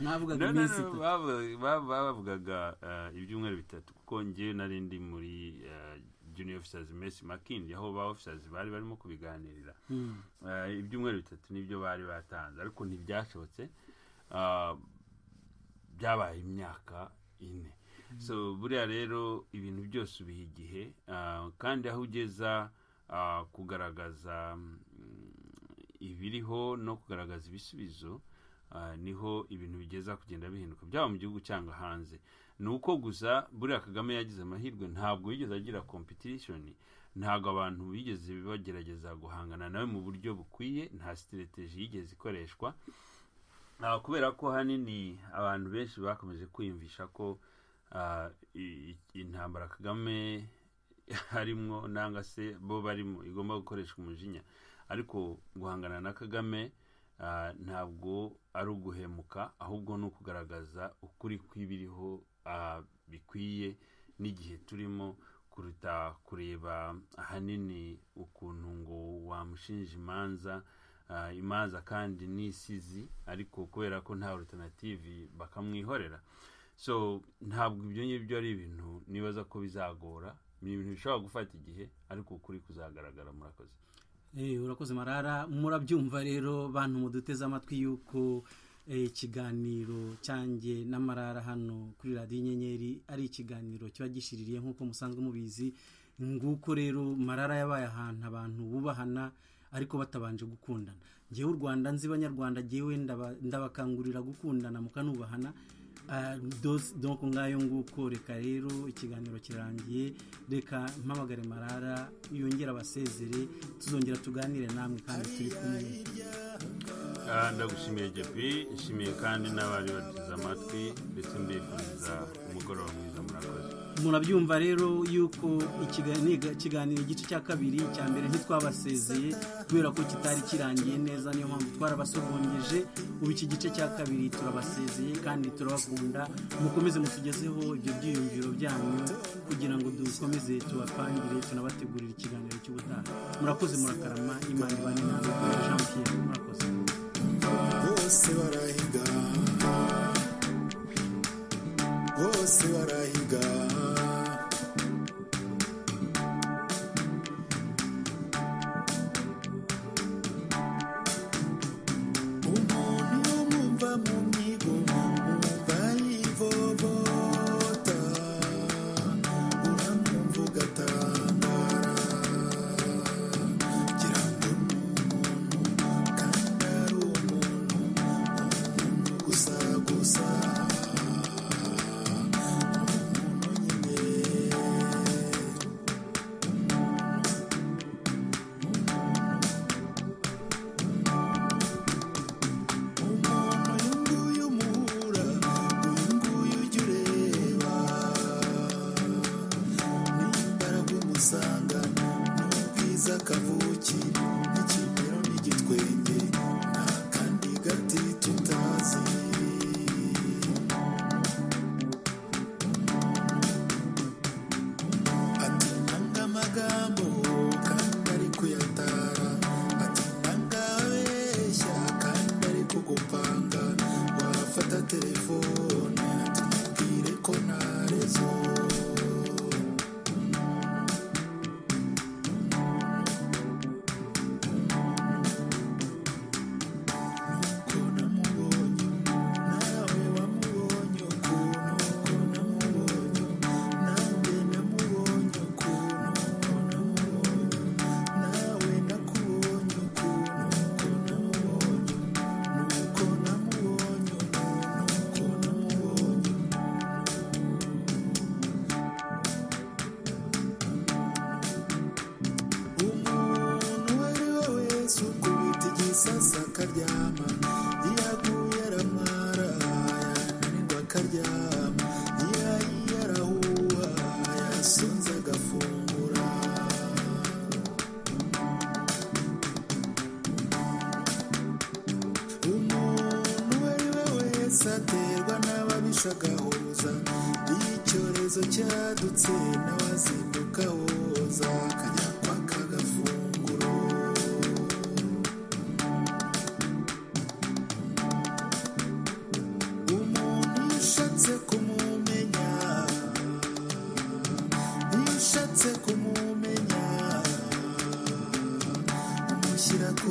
Mwavugaga iminsi- itatu bavu- bavu- bavugaga eh, ibyumweru bitatu kuko njyewe nari ndi muri eh, junior officers mess makindi aho ba officers bari barimo kubiganirira. Mm. Eh, ibyumweru bitatu ni byo bari batanze. Ariko ntibyashobotse byabaye imyaka ine. So buriya rero ibintu byose ubiha igihe kandi aho ugeza kugaragaza ibiriho no kugaragaza ibisubizo ah, ni ho ibintu bigeza kugenda bihinduka. Byaba mu gihugu cyangwa hanze. Ni uko gusa buriya kagame yagize amahirwe ntabwo yigeze agira competition ntabwo abantu bigeze bagerageza guhangana nawe mu buryo bukwiye nta sitireteji yigeze ikoreshwa. Ah, kubera ko hanini abantu benshi bakomeje kwiyumvisha ko ah, intambara kagame <laughs> harimwo nanga se bo barimo igomba gukoreshwa umujinya. Ariko guhangana na kagame ah, ntabwo ari uguhemuka ahubwo ni ukugaragaza ukuri kw'ibiriho ah, bikwiye n'igihe turimo kuruta kureba ahanini ukuntu ngo wamushinja imanza ah, imanza kandi n'isizi ariko kubera ko nta alternative bakamwihorera. So ntabwo ibyo ngibyo ari ibintu nibaza ko bizagora ni ibintu bishobora gufata igihe ariko ukuri kuzagaragara murakoze. Urakoze marara. Murabyumva rero bantu muduteze amatwi yuko eh, ikiganiro cyanjye n'amarara hano kuri radiyo inyenyeri ari ikiganiro kiba gishiririye nk'uko musanzwe mubizi. Nguko rero marara yabaye ahantu abantu bubahana ariko batabanje gukundana. Ngewe u rwanda nzi banyarwanda ngewe ndaba- ndabakangurira gukundana mukanubahana. Ah, donc ngayo nguko reka rero ikiganiro kirangiye reka mpamagare marara yongere abasezere tuzongera tuganire namwe kandi turi kumwe. Ah, ndagushimiye jepi nshimiye kandi n'abari bateze amatwi ndetse mbifuriza umugoroba mwiza. Murabyumva rero yuko ikiga- ikiganiro igice cya kabiri cya mbere ntitwabasezeye kubera ko kitari kirangiye neza niyo mpamvu twarabasogongeje. Ubu iki gice cya kabiri turabasezeye kandi turabakunda. Mukomeze mutugezeho ibyo byiyumviro byanyu kugira ngo dukomeze tubapangire tunabategurire ikiganiro cy'ubutaha. Murakoze murakarama. Imana ibane nawe jean pierre murakoze. Bose barahiga. Bose barahiga. Umushyira ku